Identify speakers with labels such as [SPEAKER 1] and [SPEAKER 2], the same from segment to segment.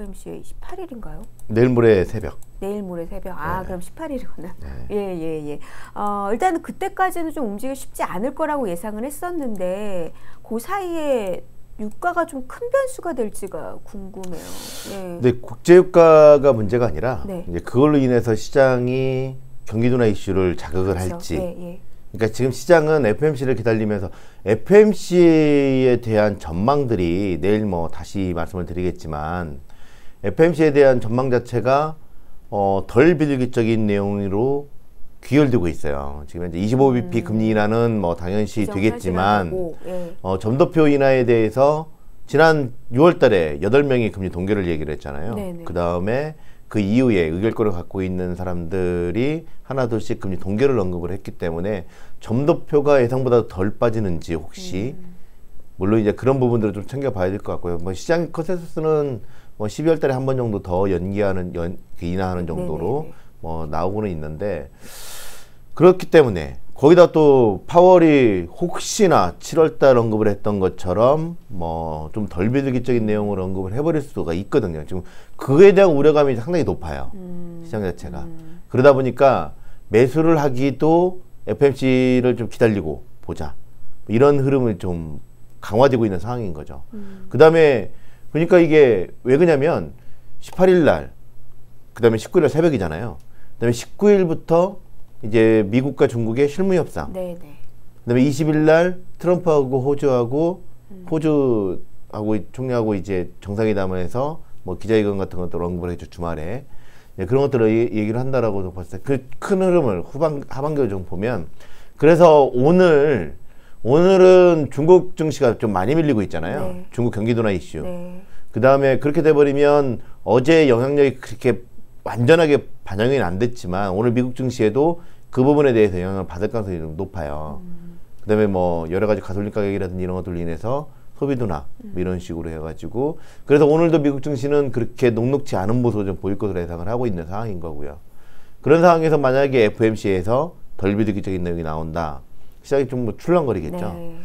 [SPEAKER 1] FOMC 18일인가요?
[SPEAKER 2] 내일 모레 새벽.
[SPEAKER 1] 내일 모레 새벽. 아,
[SPEAKER 2] 네.
[SPEAKER 1] 그럼 18일이구나.
[SPEAKER 2] 네.
[SPEAKER 1] 예, 예, 예. 어, 일단은 그때까지는 좀 움직이기 쉽지 않을 거라고 예상을 했었는데 그 사이에 유가가 좀 큰 변수가 될지가 궁금해요. 예.
[SPEAKER 2] 근데 국제 유가가 문제가 아니라
[SPEAKER 1] 네.
[SPEAKER 2] 이제 그걸로 인해서 시장이 경기 둔화 이슈를 자극을
[SPEAKER 1] 그렇죠.
[SPEAKER 2] 할지.
[SPEAKER 1] 예, 예.
[SPEAKER 2] 그러니까 지금 시장은 FMC를 기다리면서 FMC에 대한 전망들이 내일 뭐 다시 말씀을 드리겠지만 FMC에 대한 전망 자체가 어, 덜 비둘기적인 내용으로 귀결되고 있어요. 지금 현재 25bp 금리 인하는 뭐 당연시
[SPEAKER 1] 음.
[SPEAKER 2] 되겠지만
[SPEAKER 1] 예.
[SPEAKER 2] 어, 점도표 인하에 대해서 지난 6월 달에 8명이 금리 동결을 얘기를 했잖아요.
[SPEAKER 1] 네네.
[SPEAKER 2] 그 다음에 그 이후에 의결권을 갖고 있는 사람들이 하나둘씩 금리 동결을 언급을 했기 때문에 점도표가 예상보다 덜 빠지는지 혹시
[SPEAKER 1] 음.
[SPEAKER 2] 물론 이제 그런 부분들을 좀 챙겨봐야 될 것 같고요. 뭐 시장 컨센서스는 뭐 12월 달에 한 번 정도 더 연기하는 연그 인하하는 정도로
[SPEAKER 1] 네네네.
[SPEAKER 2] 뭐 나오고는 있는데 그렇기 때문에 거기다 또 파월이 혹시나 7월 달 언급을 했던 것처럼 뭐 좀 덜 비둘기적인 내용을 언급을 해버릴 수가 있거든요. 지금 그에 대한 우려감이 상당히 높아요.
[SPEAKER 1] 음.
[SPEAKER 2] 시장 자체가. 그러다 보니까 매수를 하기도 FMC를 좀 기다리고 보자. 이런 흐름을 좀 강화되고 있는 상황인 거죠.
[SPEAKER 1] 음.
[SPEAKER 2] 그 다음에 그러니까 이게 왜 그러냐면 18일 날, 그 다음에 19일 날 새벽이잖아요. 그 다음에 19일부터 이제 미국과 중국의 실무 협상.
[SPEAKER 1] 네, 네.
[SPEAKER 2] 그 다음에 20일 날 트럼프하고 호주하고 호주하고 총리하고 이제 정상회담을 해서 뭐 기자회견 같은 것도 언급을 했죠 주말에 네, 그런 것들을 이- 얘기를 한다라고 봤을 때 그 큰 흐름을 후반 하반기를 좀 보면 그래서 오늘 오늘은 중국 증시가 좀 많이 밀리고 있잖아요
[SPEAKER 1] 네.
[SPEAKER 2] 중국 경기 둔화 이슈
[SPEAKER 1] 네.
[SPEAKER 2] 그 다음에 그렇게 돼버리면 어제 영향력이 그렇게 완전하게 반영이 안 됐지만 오늘 미국 증시에도 그 부분에 대해서 영향을 받을 가능성이 좀 높아요. 그 다음에 뭐 여러 가지 가솔린 가격이라든지 이런 것들로 인해서 소비 둔화 뭐 이런 식으로 해가지고 그래서 오늘도 미국 증시는 그렇게 녹록지 않은 모습을 좀 보일 것으로 예상을 하고 있는 상황인 거고요. 그런 상황에서 만약에 FMC에서 덜 비득이적인 내용이 나온다. 시장이 좀 뭐 출렁거리겠죠.
[SPEAKER 1] 네.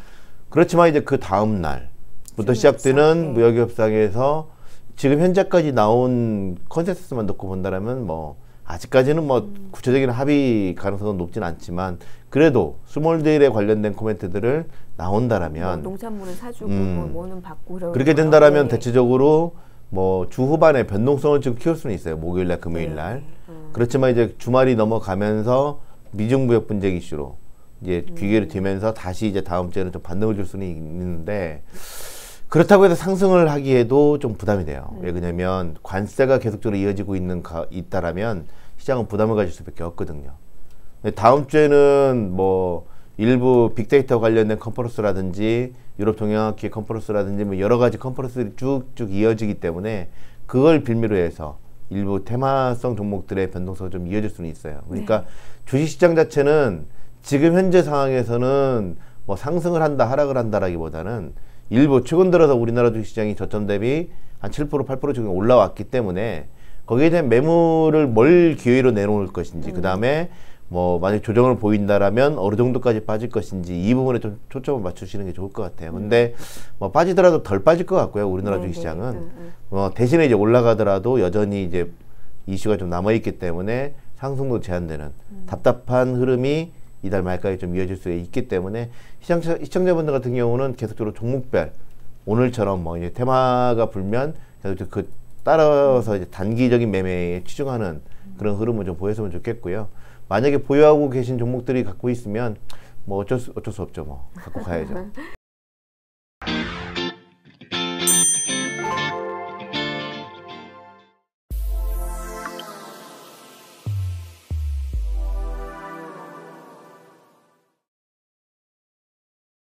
[SPEAKER 2] 그렇지만 이제 그 다음 날부터 시작되는. 무역 협상에서 지금 현재까지 나온 컨센서스만 놓고 본다면 뭐 아직까지는 뭐
[SPEAKER 1] 음.
[SPEAKER 2] 구체적인 합의 가능성은 높진 않지만 그래도 스몰딜에 관련된 코멘트들을
[SPEAKER 1] 뭐
[SPEAKER 2] 나온다라면
[SPEAKER 1] 농산물은 사주고
[SPEAKER 2] 음.
[SPEAKER 1] 뭐 뭐는 받고
[SPEAKER 2] 그렇게. 된다라면
[SPEAKER 1] 네.
[SPEAKER 2] 대체적으로 뭐 주 후반에 변동성을 좀 키울 수는 있어요. 목요일 날, 금요일 날.
[SPEAKER 1] 네. 음.
[SPEAKER 2] 그렇지만 이제 주말이 넘어가면서 미중 무역 분쟁 이슈로 이제
[SPEAKER 1] 음.
[SPEAKER 2] 귀결이 되면서 다시 이제 다음 주에는 좀 반등을 줄 수는 있는데 그렇다고 해서 상승을 하기에도 좀 부담이 돼요.
[SPEAKER 1] 음.
[SPEAKER 2] 왜 그러냐면 관세가 계속적으로 이어지고 있는 가, 있다라면 시장은 부담을 가질 수밖에 없거든요. 다음 주에는 뭐 일부 빅데이터 관련된 컨퍼런스라든지 유럽 동양학회 컨퍼런스라든지 뭐 여러 가지 컨퍼런스들이 쭉쭉 이어지기 때문에 그걸 빌미로 해서 일부 테마성 종목들의 변동성이 좀 이어질 수는 있어요. 그러니까 주식시장 자체는 지금 현재 상황에서는 뭐 상승을 한다 하락을 한다라기보다는 일부 최근 들어서 우리나라 주식시장이 저점 대비 한 7% 8% 정도 올라왔기 때문에 거기에 대한 매물을 뭘 기회로 내놓을 것인지 그 다음에 뭐 만약 조정을 보인다라면 어느 정도까지 빠질 것인지 이 부분에 좀 초점을 맞추시는 게 좋을 것 같아요. 근데 뭐 빠지더라도 덜 빠질 것 같고요. 우리나라
[SPEAKER 1] 네,
[SPEAKER 2] 주식시장은
[SPEAKER 1] 네. 음, 음.
[SPEAKER 2] 어, 대신에 이제 올라가더라도 여전히 이제 이슈가 좀 남아 있기 때문에 상승도 제한되는 답답한 흐름이 이달 말까지 좀 이어질 수 있기 때문에 시청자, 시청자분들 같은 경우는 계속적으로 종목별 오늘처럼 뭐 이제 테마가 불면 계속 그 따라서 이제 단기적인 매매에 치중하는 그런 흐름을 좀 보였으면 좋겠고요. 만약에 보유하고 계신 종목들이 갖고 있으면 뭐 어쩔 수 어쩔 수 없죠. 뭐 갖고 가야죠.